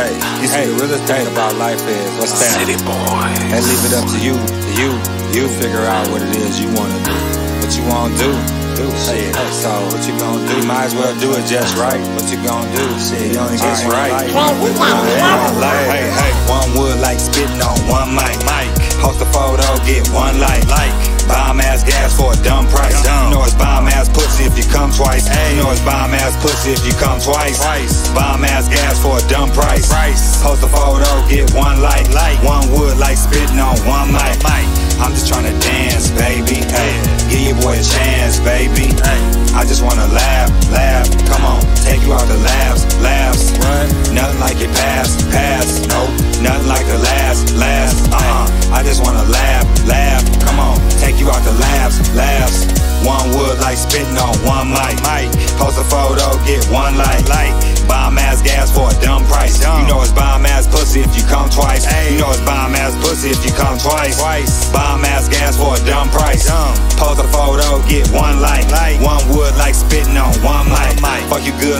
Hey, you see, the realest thing about life is what's that? City Boyz. And leave it up to you, to you, you figure out what it is you wanna do. What you wanna do, do shit. So what you gonna do? You might as well do it just right. What you gonna do? Shit, you only gets right. Hey, hey, one wood like spitting on one mic. Mic. Post a photo, get one like. Like. Bomb ass gas for a dumb pussy if you twice. Know it's bomb ass pussy if you come twice. Bomb ass gas for a dumb price. price. Post a photo, get one like. One wood like spitting on one mic. I'm just tryna dance, baby. Hey, give your boy a chance, baby. I just wanna laugh, laugh. Come on, take you out the laughs, laughs. labs. Nothing like your past, past. One mic. mic. Post a photo, get one like. like. Bomb ass gas for a dumb price. You know it's bomb ass pussy if you come twice. You know it's bomb ass pussy if you come twice. Bomb ass gas for a dumb price. Post a photo, get one like. One wood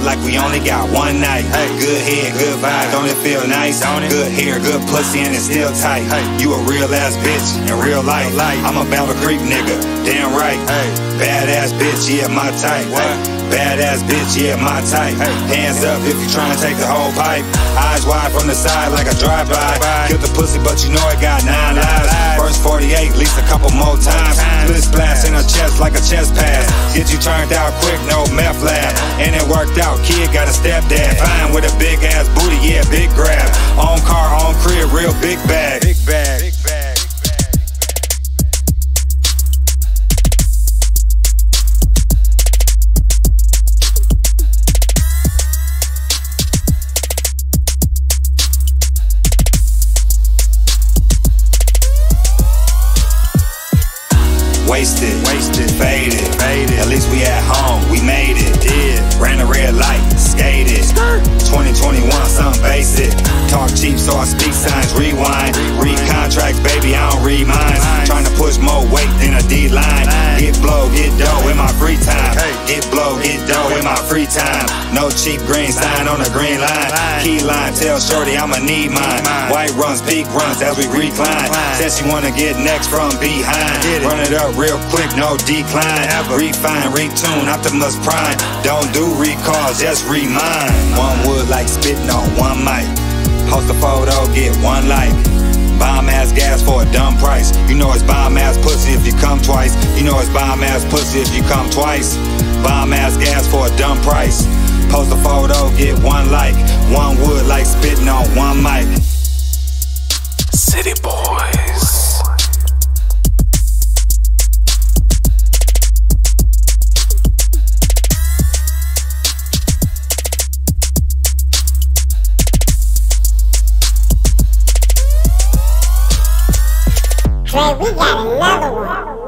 Good like we only got one night. Good head, good vibe, don't it feel nice? Good hair, good pussy, and it's still tight. You a real ass bitch in real life. I'm a Battle Creek nigga, damn right. Hey, Badass bitch, yeah, my type. Badass bitch, yeah, my type. Hands up if you tryna take the whole pipe. Eyes wide from the side like a drive-by. Kill the pussy, but you know it got nine lives. First 48, at least a couple more times. Split splash in her chest like a chest pass. Get you turned out quick, no meth lab. And it worked out, kid got a stepdad. Fine with a big ass booty, yeah, big grab. On car, on crib, real. Big bag. Big bag. Wasted, faded, faded. At least we at home, we made it. Did ran a red light, skated. 2021, something basic. Talk cheap, so I speak signs. Rewind, read contracts, baby. I don't read minds. Trying to push more weight than a D line. Get blow, get dough in my free time. Get blow, get dough in my free time. No cheap green sign on the green line. Key line, tell Shorty I'ma need mine. White runs, peak runs as we recline. Says she wanna get next from behind. Run it up real quick, no decline. Refine, retune, Optimus Prime. Don't do recalls, just remind. One wood like spitting on one mic. Post a photo, get one like. Bomb ass gas for a dumb price. You know it's bomb ass pussy if you come twice. You know it's bomb ass pussy if you come twice. Bomb ass gas for a dumb price. Post a photo, get one like. One wood like spitting on one mic. City Boyz. Dre, we got another one.